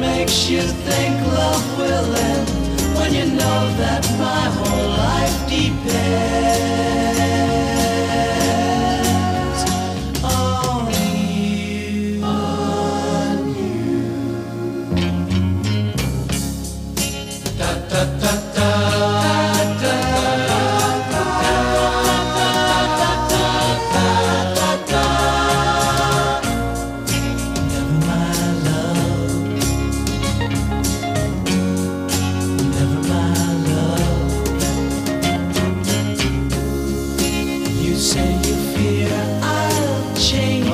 makes you think love will end when you know that my whole life and you fear I'll change.